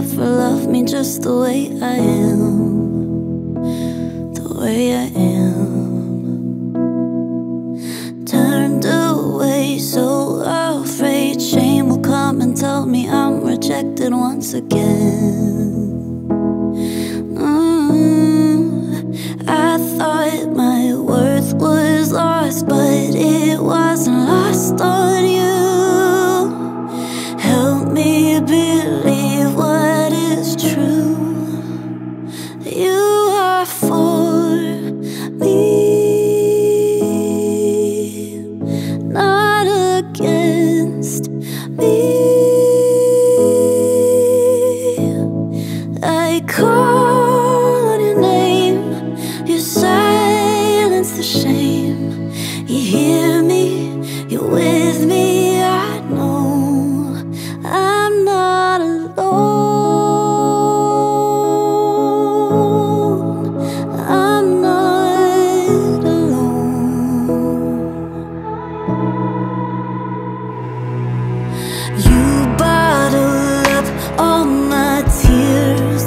love me just the way I am, the way I am. Turned away, so afraid shame will come and tell me I'm rejected once again. I call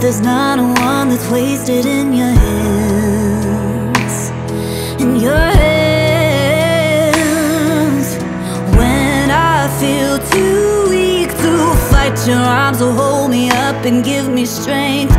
There's not a one that's wasted in your hands. In your hands. When I feel too weak to fight, your arms will hold me up and give me strength.